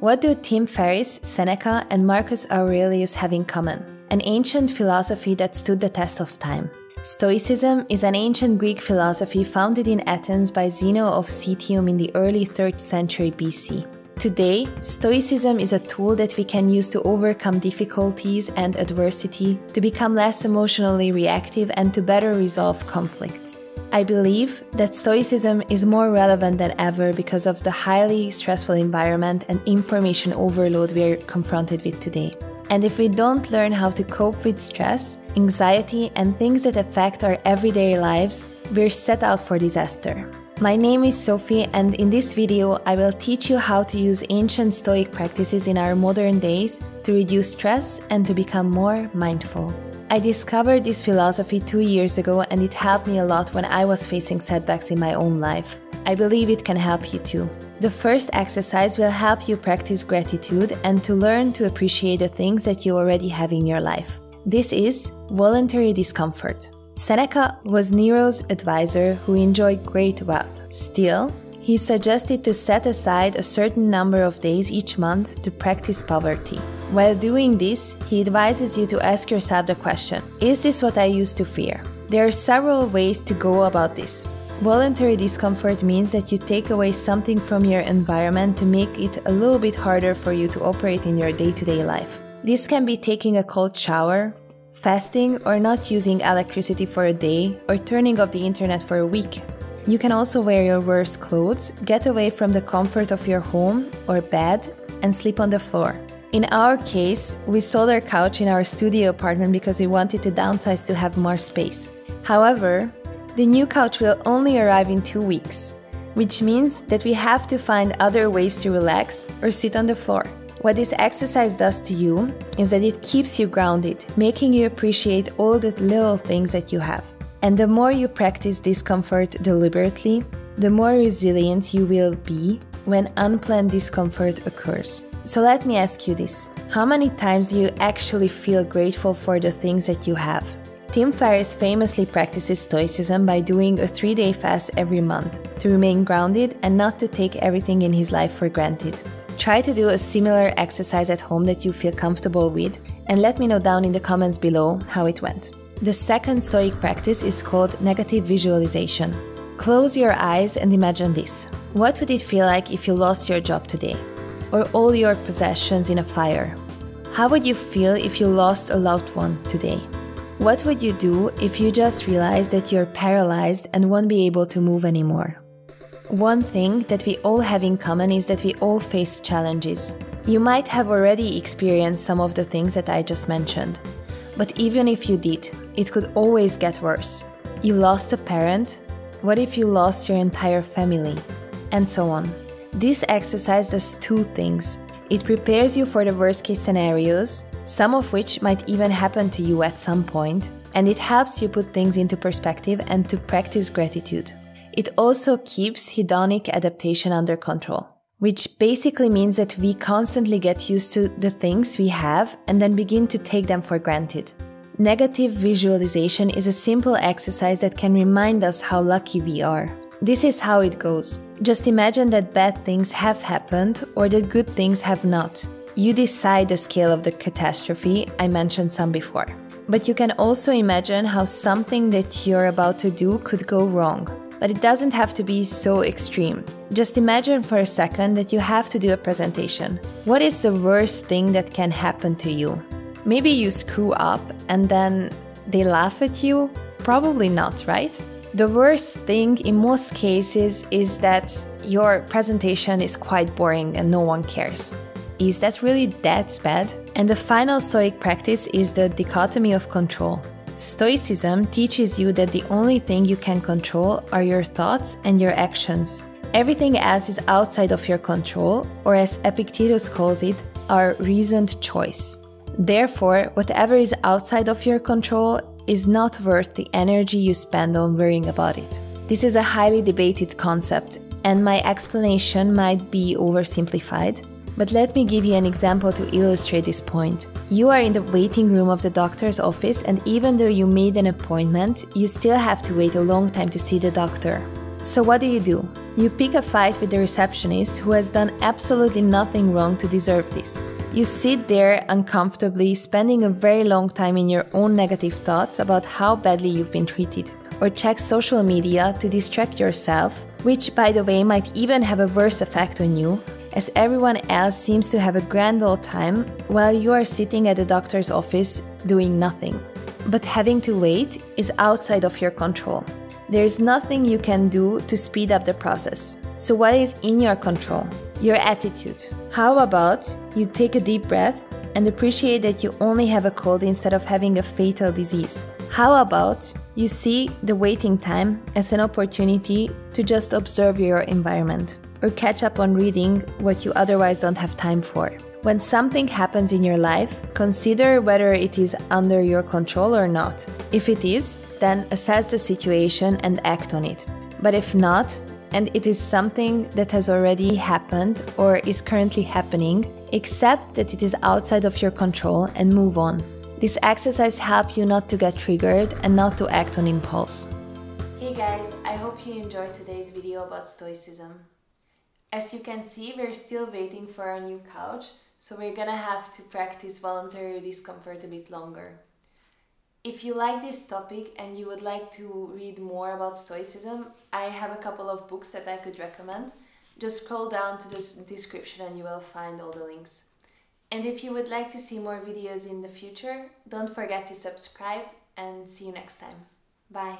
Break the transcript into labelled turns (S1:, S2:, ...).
S1: What do Tim Ferriss, Seneca, and Marcus Aurelius have in common? An ancient philosophy that stood the test of time. Stoicism is an ancient Greek philosophy founded in Athens by Zeno of Citium in the early 3rd century BC. Today, Stoicism is a tool that we can use to overcome difficulties and adversity, to become less emotionally reactive, and to better resolve conflicts. I believe that Stoicism is more relevant than ever because of the highly stressful environment and information overload we are confronted with today. And if we don't learn how to cope with stress, anxiety, and things that affect our everyday lives, we're set out for disaster. My name is Sophie, and in this video, I will teach you how to use ancient Stoic practices in our modern days to reduce stress and to become more mindful. I discovered this philosophy two years ago and it helped me a lot when I was facing setbacks in my own life. I believe it can help you too. The first exercise will help you practice gratitude and to learn to appreciate the things that you already have in your life. This is voluntary discomfort. Seneca was Nero's advisor who enjoyed great wealth. Still, he suggested to set aside a certain number of days each month to practice poverty. While doing this, he advises you to ask yourself the question Is this what I used to fear? There are several ways to go about this. Voluntary discomfort means that you take away something from your environment to make it a little bit harder for you to operate in your day to day life. This can be taking a cold shower, fasting, or not using electricity for a day, or turning off the internet for a week. You can also wear your worst clothes, get away from the comfort of your home or bed, and sleep on the floor. In our case, we sold our couch in our studio apartment because we wanted to downsize to have more space. However, the new couch will only arrive in two weeks, which means that we have to find other ways to relax or sit on the floor. What this exercise does to you is that it keeps you grounded, making you appreciate all the little things that you have. And the more you practice discomfort deliberately, the more resilient you will be when unplanned discomfort occurs. So let me ask you this How many times do you actually feel grateful for the things that you have? Tim Ferriss famously practices Stoicism by doing a three day fast every month to remain grounded and not to take everything in his life for granted. Try to do a similar exercise at home that you feel comfortable with and let me know down in the comments below how it went. The second Stoic practice is called negative visualization. Close your eyes and imagine this. What would it feel like if you lost your job today? or all your possessions in a fire? How would you feel if you lost a loved one today? What would you do if you just realized that you're paralyzed and won't be able to move anymore? One thing that we all have in common is that we all face challenges. You might have already experienced some of the things that I just mentioned. But even if you did, it could always get worse. You lost a parent? What if you lost your entire family? And so on. This exercise does two things. It prepares you for the worst case scenarios, some of which might even happen to you at some point, and it helps you put things into perspective and to practice gratitude. It also keeps hedonic adaptation under control, which basically means that we constantly get used to the things we have and then begin to take them for granted. Negative visualization is a simple exercise that can remind us how lucky we are. This is how it goes. Just imagine that bad things have happened or that good things have not. You decide the scale of the catastrophe, I mentioned some before. But you can also imagine how something that you're about to do could go wrong. But it doesn't have to be so extreme. Just imagine for a second that you have to do a presentation. What is the worst thing that can happen to you? Maybe you screw up and then they laugh at you? Probably not, right? The worst thing in most cases is that your presentation is quite boring and no one cares. Is that really that bad? And the final Stoic practice is the dichotomy of control. Stoicism teaches you that the only thing you can control are your thoughts and your actions. Everything else is outside of your control, or as Epictetus calls it, our reasoned choice. Therefore, whatever is outside of your control is not worth the energy you spend on worrying about it. This is a highly debated concept, and my explanation might be oversimplified, but let me give you an example to illustrate this point. You are in the waiting room of the doctor's office, and even though you made an appointment, you still have to wait a long time to see the doctor. So, what do you do? You pick a fight with the receptionist who has done absolutely nothing wrong to deserve this. You sit there uncomfortably, spending a very long time in your own negative thoughts about how badly you've been treated. Or check social media to distract yourself, which, by the way, might even have a worse effect on you, as everyone else seems to have a grand old time while you are sitting at the doctor's office doing nothing. But having to wait is outside of your control. There's nothing you can do to speed up the process. So, what is in your control? Your attitude. How about you take a deep breath and appreciate that you only have a cold instead of having a fatal disease? How about you see the waiting time as an opportunity to just observe your environment or catch up on reading what you otherwise don't have time for? When something happens in your life, consider whether it is under your control or not. If it is, then assess the situation and act on it. But if not, and it is something that has already happened or is currently happening, accept that it is outside of your control and move on. This exercise helps you not to get triggered and not to act on impulse.
S2: Hey guys, I hope you enjoyed today's video about Stoicism. As you can see, we're still waiting for our new couch, so we're gonna have to practice voluntary discomfort a bit longer. If you like this topic and you would like to read more about Stoicism, I have a couple of books that I could recommend. Just scroll down to the description and you will find all the links. And if you would like to see more videos in the future, don't forget to subscribe and see you next time. Bye!